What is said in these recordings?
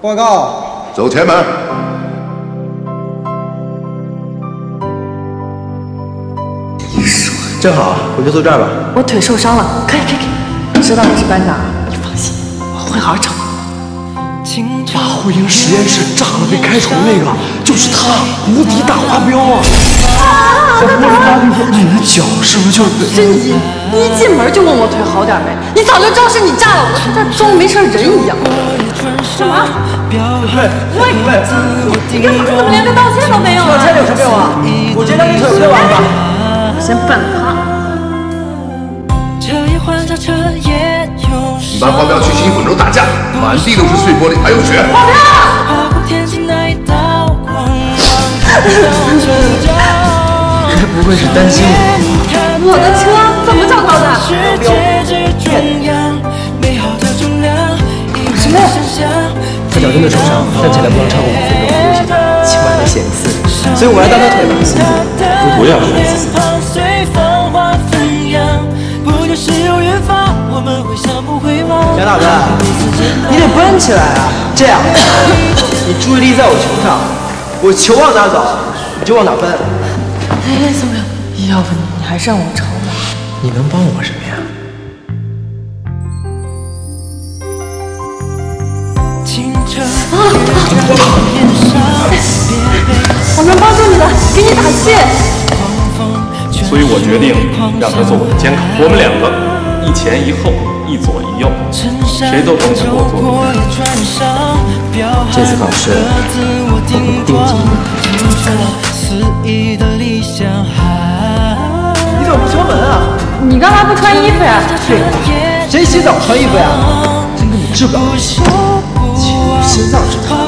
报告。走前门。你说正好，我就坐这儿吧。我腿受伤了，可以可以可以。知道你是班长，你放心，我会好好照顾。把护营实验室炸了被开除那个，就是他，无敌大花彪啊！你的脚是不是就是？是你，你一进门就问我腿好点没？你早就知道是你炸了，我在这装没事人一样。干嘛？喂喂喂！你干嘛？怎么连个道歉都没有？道歉有什么用啊？我直接当你腿不就完了吗？先奔他。你班黄彪去新混州打架，满地都是碎玻璃，还有血。黄彪！该 不会是担心我？我真的受伤，站起来不能超过五分钟，危险，起码得写个四，所以我来当他腿吧。不要。蒋大哥，你得奔起来啊！这样，你注意力在我球上，我球往哪走，你就往哪奔。哎，小明，要不你还是让我抄吧？你能帮我什么呀？我能帮助你的，给你打气。所以我决定让他做我的监考，我们两个一前一后，一左一右，谁都甭想给我做这次考试我会定级。你怎么不敲门啊？你干嘛不穿衣服呀？对，谁洗澡穿衣服呀？真跟你治不了心脏治不了。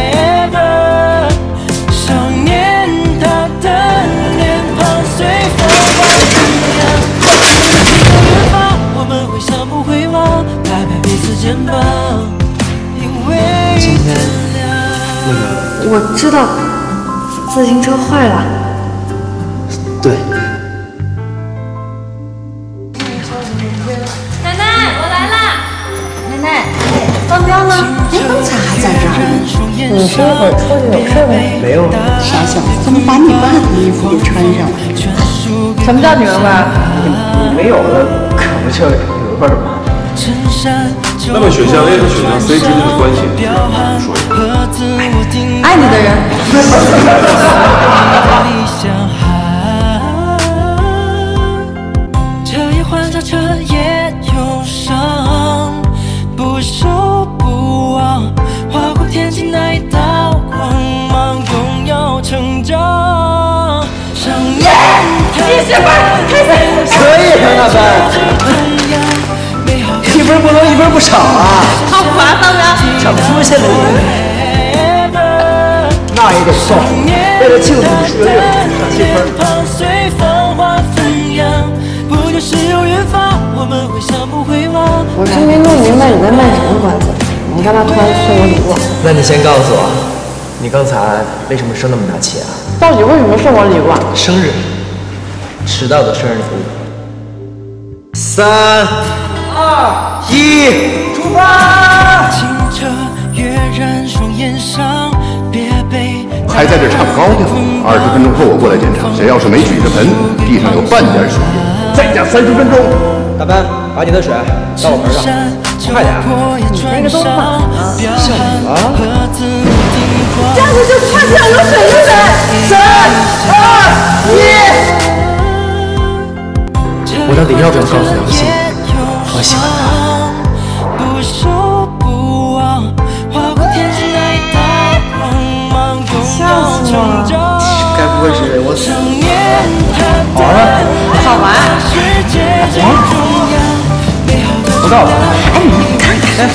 我知道，自行车坏了。对，奶奶，我来啦！奶奶，方彪呢？哎，刚才还在这儿呢。你这会儿出去有事没？没有啊。傻小子，怎么把你爸的衣服给穿上了？什么叫女人味？你没有了，可不就有味儿吗？那么选项 A 和选项 C 之间媳妇儿，可以，唐大芬。一分不能一分不少啊！好烦，方彪。想出现的你，那也得送。为了庆祝你数学月考上七分。我是没弄明白你在卖什么关子，你干嘛突然送。我礼物？那你先告诉我，你刚才为什么生那么大气啊？到底为什么送。我礼物啊？生日，迟到的生日礼物。三、二、一，出发！还在这唱高调？二十分钟后我过来检查，谁要是没举着盆，地上有半点水，再加三十分钟。大班，把你的水倒我盆上，快点！你那个都满了，像你了。这样子就看起来有水有水。三、我到底要不要告诉杨欣，我喜欢她？吓死我了！该不会是我死好了，好玩。不告诉哎，你看看。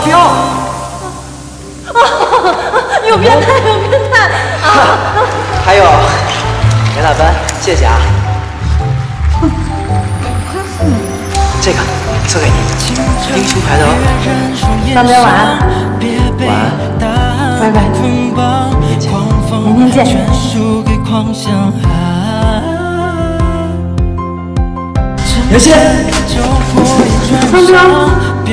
标。有变态，有变态啊！还有，杨大班，谢谢啊。这个送给你，英雄牌的哦。大彪晚安，晚安。拜拜，明天见。刘鑫，大彪。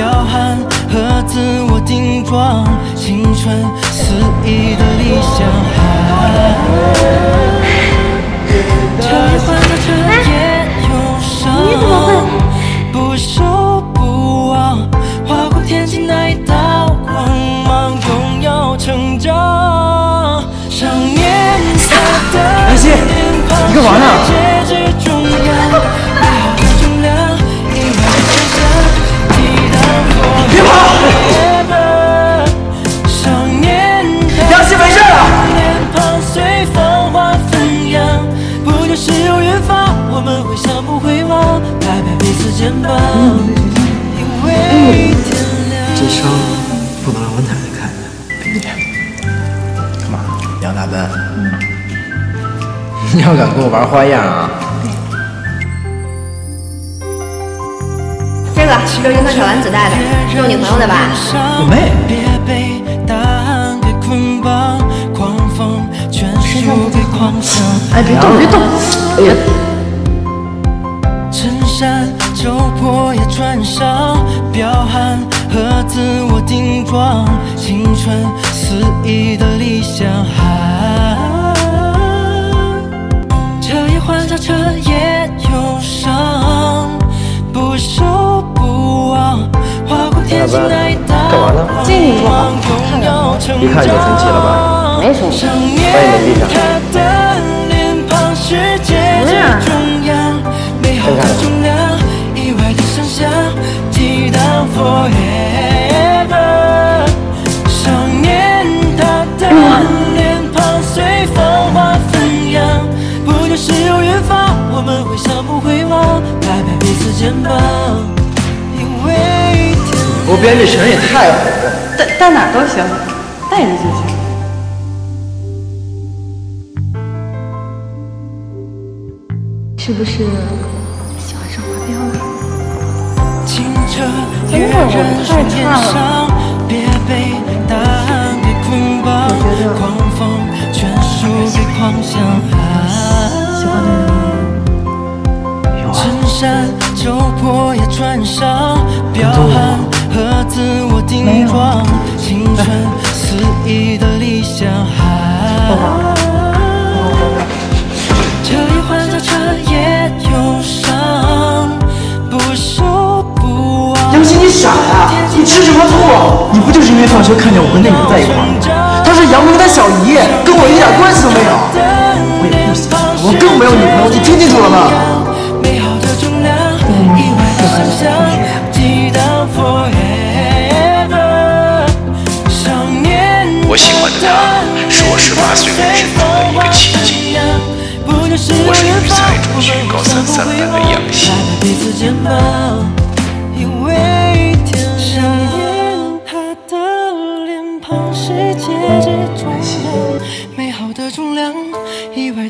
和自我顶撞，青春肆意的理想。大奔，你 要敢跟我玩花样啊！这个是银河小丸子带的，是我女朋友的吧？我妹。别被答案给捆绑，狂风全输给狂想。哎，别动，别动！哎呀，衬衫皱破也穿上，彪悍和自我顶撞，青春肆意的理想。彻夜忧伤，不守不忘，划过天际那一道干嘛呢静静说话拥有成一看就生气了吧？没生气。少年欢迎你闭上他的脸庞是戒指中央，肩膀，因为天我编这绳也太火了。带带哪儿都行，带着就行。是不是喜欢上花彪了？清澈跃然水面也穿上，彪悍和自我顶撞，青春肆意的理想。彻夜欢笑，彻夜忧伤，不守不忘。杨鑫，你傻呀、你吃什么醋？你不就是因为放学看见我跟那女的在一块儿吗？她是杨明的小姨，跟我一点关系都没有。我也不喜欢，我更没有女朋友，你听清楚了吗？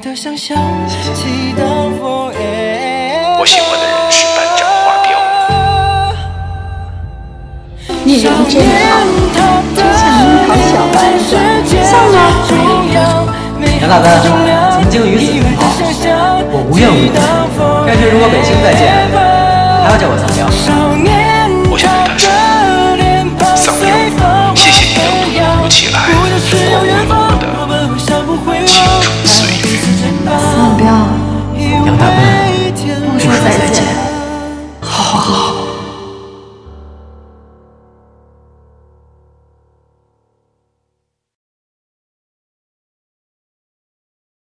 我喜欢的人是班长花彪。你人真好，就像樱桃小丸子，像吗？杨大丹，曾经我无怨无悔。该去如果北京再见，还要叫我桑彪。桑彪，杨大奔，不说再见。好好好。